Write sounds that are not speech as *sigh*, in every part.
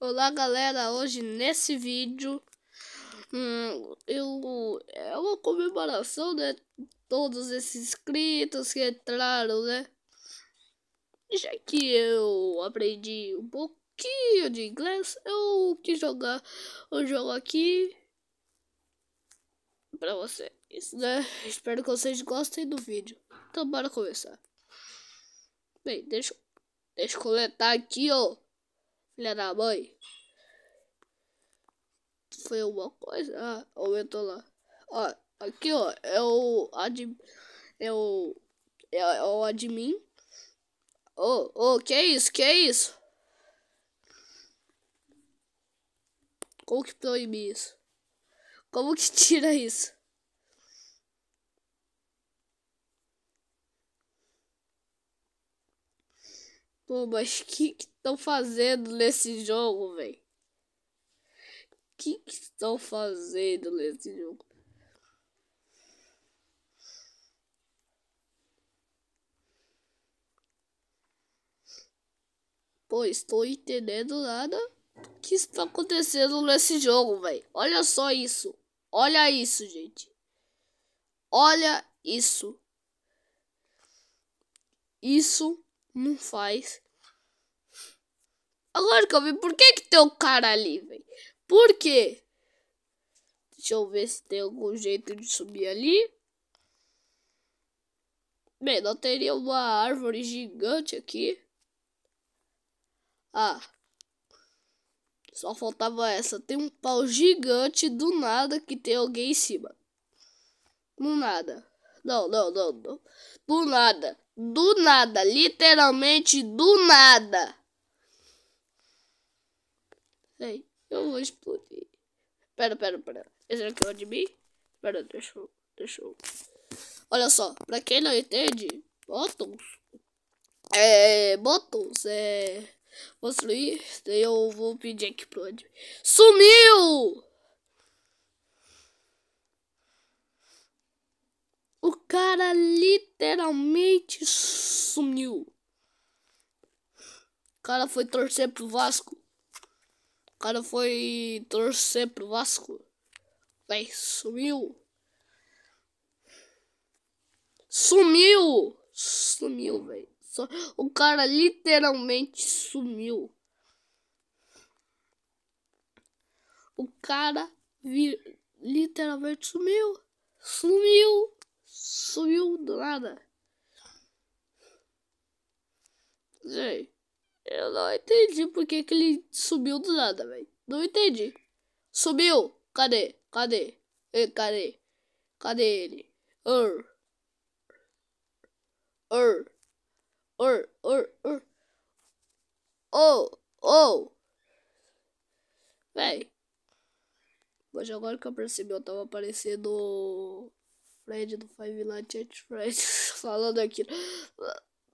Olá galera, hoje nesse vídeo hum, eu é uma comemoração né? Todos esses inscritos que entraram né? Já que eu aprendi um pouquinho de inglês eu quis jogar o jogo aqui para vocês né? Espero que vocês gostem do vídeo. Então bora começar. Bem deixa deixa eu coletar aqui ó Filha da mãe. Foi uma coisa. Ah, aumentou lá. Ó, aqui, ó. É o admin. É o. É, é o admin. Ô, oh, oh, que é isso? Que é isso? Como que proíbe isso? Como que *laughs* tira isso? Pô, mas que que estão fazendo nesse jogo, velho? Que que estão fazendo nesse jogo? Pô, estou entendendo nada que está acontecendo nesse jogo, velho. Olha só isso. Olha isso, gente. Olha isso. Isso não faz. Agora que eu vi, por que que tem um cara ali, velho? Por quê? Deixa eu ver se tem algum jeito de subir ali. Bem, não teria uma árvore gigante aqui. Ah. Só faltava essa. Tem um pau gigante do nada que tem alguém em cima. Do nada. Não, não, não, não. Do nada. Do nada, literalmente do nada. Ei, eu vou explodir. Pera, pera, pera. Esse aqui é o de mim? Pera, deixa eu, deixa eu. Olha só, pra quem não entende, botões. É, botões, é. Construir, eu vou pedir aqui pro admin. Sumiu! O cara literalmente sumiu. O cara foi torcer pro Vasco. O cara foi torcer pro Vasco. Véi, sumiu. Sumiu! Sumiu, velho. O cara literalmente sumiu. O cara literalmente sumiu. Sumiu. Sumiu do nada. Gente, eu não entendi porque que ele subiu do nada, velho. Não entendi. Subiu. Cadê? Cadê? E, cadê? Cadê ele? Ur. Ur. Ur, ur, ur. Oh, oh. Véi. Mas agora que eu percebi, eu tava aparecendo Fred do Five Nights at Fred *laughs* falando aqui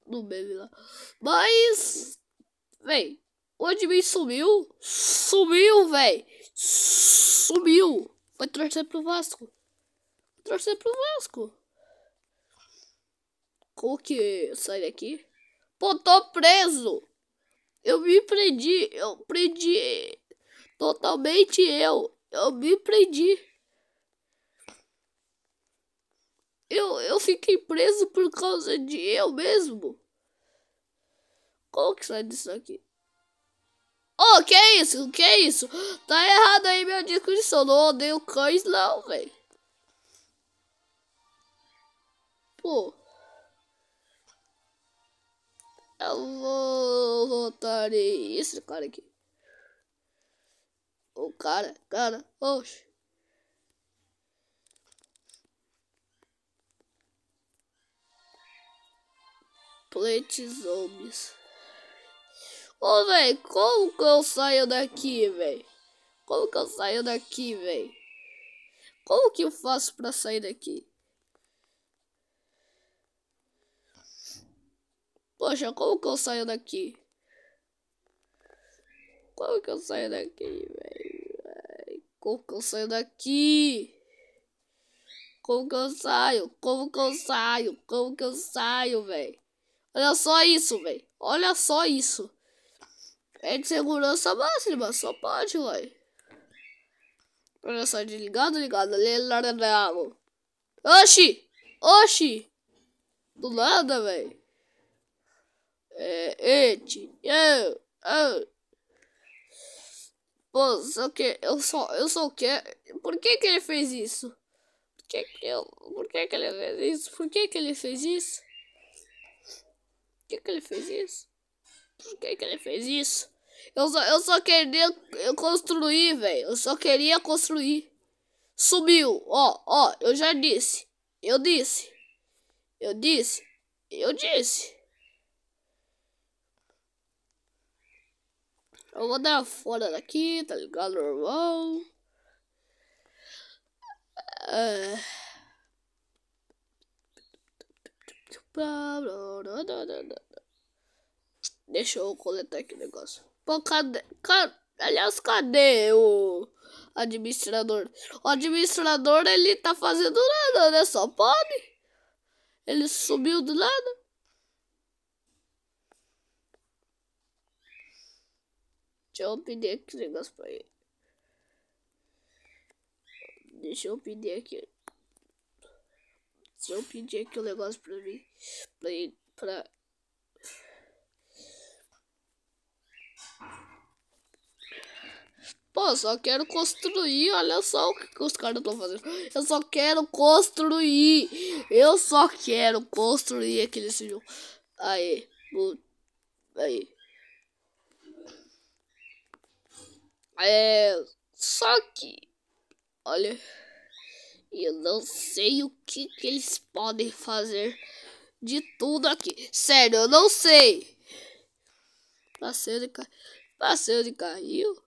no meme lá. Mas, véi, o admin sumiu. Sumiu, véi. Sumiu. Vai torcer pro Vasco. Vai torcer pro Vasco. Como que sai daqui? Pô, tô preso. Eu me prendi. Eu prendi. Totalmente eu. Eu me prendi. Eu, eu fiquei preso por causa de eu mesmo. Como que sai disso aqui? Oh, que é isso? Que é isso? Tá errado aí minha descrição. Não odeio cães não, velho. Pô. Eu vou votar esse cara aqui. O cara, cara, oxe. Plate Zombies. Ô, velho, como que eu saio daqui, velho? Como que eu saio daqui, velho? Como que eu faço pra sair daqui? Poxa, como que eu saio daqui? Como que eu saio daqui, velho? Como que eu saio daqui? Como que eu saio? Como que eu saio? Como que eu saio, velho? Olha só isso, velho. Olha só isso. É de segurança máxima, só pode, uai. Olha só, desligado, ligado. ligado. Oxi! Oxi! Do nada, velho. É, ete, eu, eu. Pô, só que eu só, eu só quero. Por que que ele fez isso? Por que que, eu, por que que ele fez isso? Por que que ele fez isso? Por que que ele fez isso? Por que que ele fez isso? Eu só, eu só queria construir, velho. Eu só queria construir. Subiu. Ó, ó, eu já disse. Eu disse. Eu disse. Eu disse. Eu vou dar fora daqui, tá ligado? Normal. É... Deixa eu coletar aqui o negócio. Pô, cadê, cadê? Aliás, cadê o administrador? O administrador, ele tá fazendo nada, né? Só pode. Ele subiu do nada. Deixa eu pedir aqui o negócio pra ele. Deixa eu pedir aqui. Deixa eu pedir aqui o negócio pra mim. Pra ele. Pra. Pô, só quero construir. Olha só o que, os caras estão fazendo. Eu só quero construir. Eu só quero construir aquele jogo. Aí. Aí. É. Só que. Olha. Eu não sei o que, que eles podem fazer de tudo aqui. Sério, eu não sei. Passeio de. Passeio de carrinho.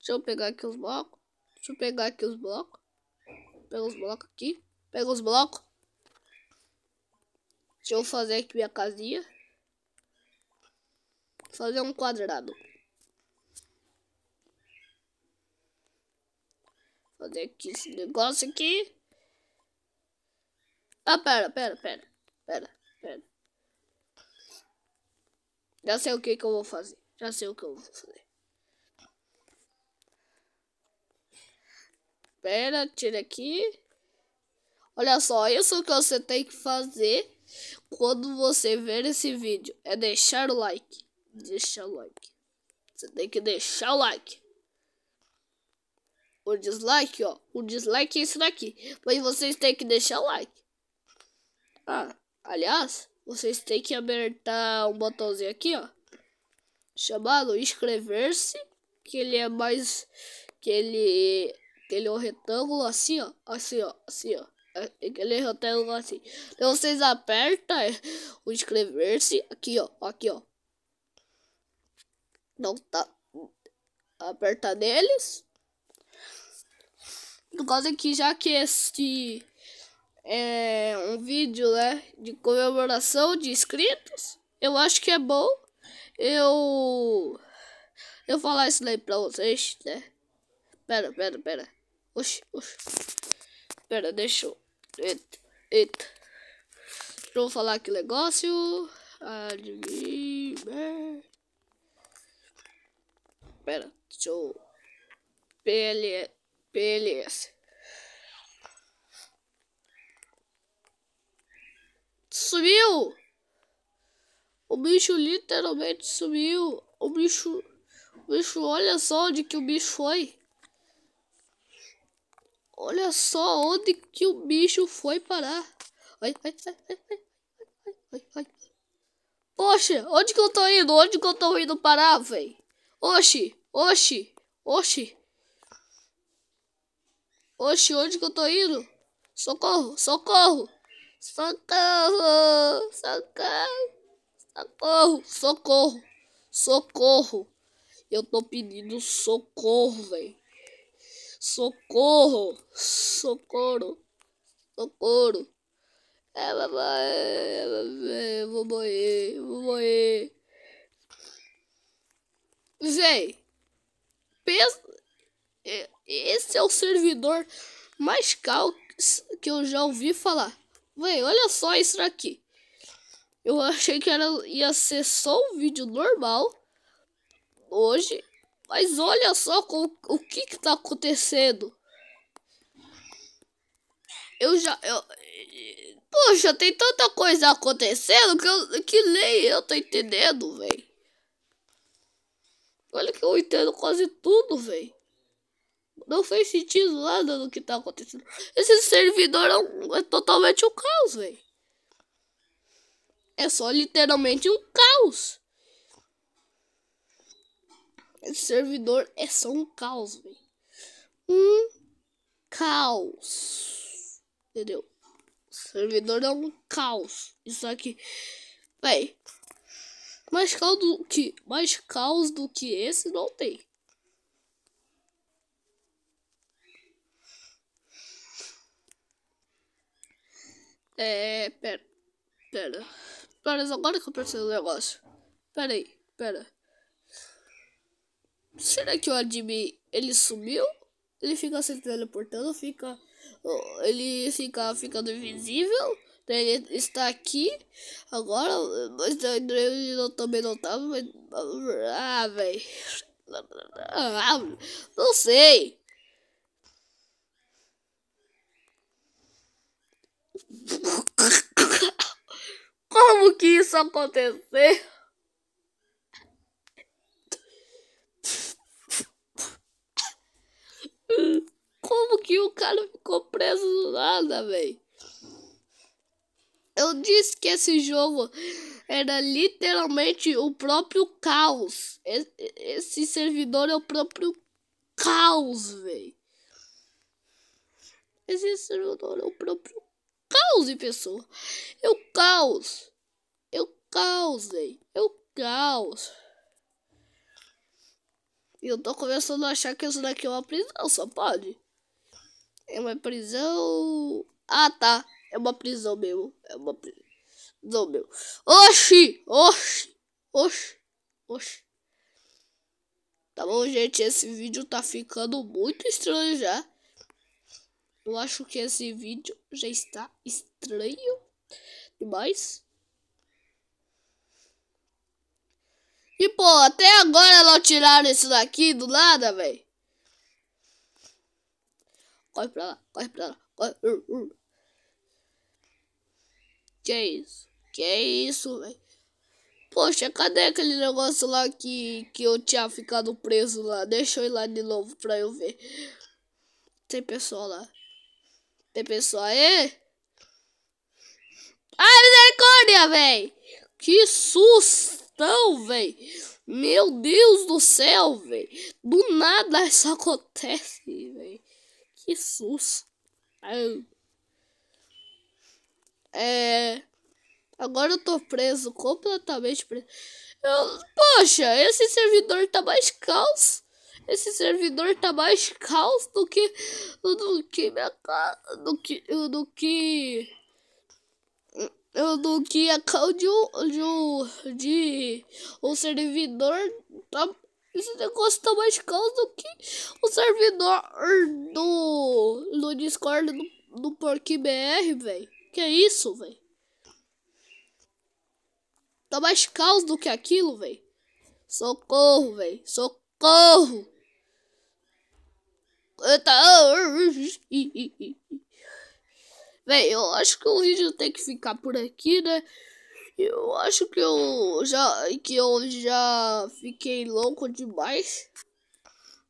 Deixa eu pegar aqui os blocos. Deixa eu pegar aqui os blocos. Pega os blocos aqui. Pega os blocos. Deixa eu fazer aqui minha casinha. Fazer um quadrado. Fazer aqui esse negócio aqui. Ah, pera, pera, pera. Pera, pera. Já sei o que que eu vou fazer. Já sei o que eu vou fazer. Pera, tira aqui. Olha só, isso que você tem que fazer quando você ver esse vídeo. É deixar o like. Deixar o like. Você tem que deixar o like. O dislike, ó. O dislike é isso daqui. Mas vocês têm que deixar o like. Ah, aliás, vocês têm que apertar um botãozinho aqui, ó. Chamado inscrever-se. Que ele é mais... Que ele aquele retângulo assim, ó. Assim, ó. Assim, ó. Aquele retângulo assim. Então vocês apertam o inscrever-se aqui, ó. Aqui, ó. Não tá. Aperta neles. No caso aqui, já que este é um vídeo, né? De comemoração de inscritos. Eu acho que é bom eu eu falar isso daí pra vocês, né? Pera, pera, pera. Oxi, oxi. Pera, deixa eu. Eita, eita. Deixa eu falar aqui negócio. Admin. Pera, deixa eu. PL, PLS. Sumiu! O bicho literalmente sumiu. O bicho. O bicho, olha só onde que o bicho foi. Olha só onde que o bicho foi parar. Ai, ai, ai, ai, ai, ai. Poxa, onde que eu tô indo? Onde que eu tô indo parar, velho? Oxi, oxi, oxi. Oxi, onde que eu tô indo? Socorro, socorro. Socorro, socorro, socorro, socorro, socorro. Eu tô pedindo socorro, velho. Socorro! Socorro! Socorro! Ela vai. Eu vou morrer. Vou morrer. Véi. Pensa. Esse é o servidor mais cal que eu já ouvi falar. Véi, olha só isso aqui. Eu achei que era, ia ser só um vídeo normal hoje. Mas olha só com, o que que tá acontecendo. Eu já... Eu, poxa, tem tanta coisa acontecendo que, eu, que nem eu tô entendendo, velho. Olha que eu entendo quase tudo, velho. Não fez sentido nada do que tá acontecendo. Esse servidor é, um, é totalmente um caos, velho. É só literalmente um caos. Esse servidor é só um caos, velho. Um caos. Entendeu? O servidor é um caos. Isso aqui. Véi. Mais caos do que. Mais caos do que esse não tem. É. Pera. Pera. Pera, agora que eu preciso do negócio. Pera aí, pera. Será que o admin ele sumiu? Ele fica se teleportando, fica. Ele fica ficando invisível. Ele está aqui agora, mas ele também não tava. Mas... Ah, velho. Não sei. Como que isso aconteceu? Como que o cara ficou preso do nada, velho? Eu disse que esse jogo era literalmente o próprio caos. Esse servidor é o próprio caos, velho. Esse servidor é o próprio caos de pessoa. É o caos. É o caos, velho. É o caos. E eu tô começando a achar que isso daqui é uma prisão, só pode. É uma prisão. Ah, tá. É uma prisão mesmo. É uma prisão mesmo. Oxi! Oxi! Oxi! Oxi! Tá bom, gente. Esse vídeo tá ficando muito estranho já. Eu acho que esse vídeo já está estranho demais. E pô, até agora não tiraram isso daqui do nada, velho. Corre pra lá, corre pra lá, corre. Uh, uh. Que isso? Que isso, velho? Poxa, cadê aquele negócio lá que, que eu tinha ficado preso lá? Deixa eu ir lá de novo pra eu ver. Tem pessoal lá. Tem pessoal aí? Ai, misericórdia, velho! Que sustão, velho! Meu Deus do céu, velho! Do nada isso *laughs* acontece, velho. Que susto. É. Agora eu tô preso, completamente preso. Eu... Poxa, esse servidor tá mais caos. Esse servidor tá mais caos do que do que minha casa, do que do que do que a cal de, de, de o servidor tá esse negócio tá mais caos do que o servidor do do Discord do, do Porqui BR, velho. Que é isso, velho? Tá mais caos do que aquilo, velho. Socorro, velho. Socorro. *laughs* Véi, eu acho que o vídeo tem que ficar por aqui, né? Eu acho que eu já que eu já fiquei louco demais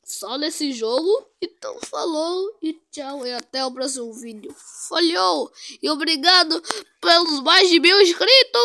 só nesse jogo. Então falou e tchau e até o próximo vídeo. Falhou! E obrigado pelos mais de mil inscritos!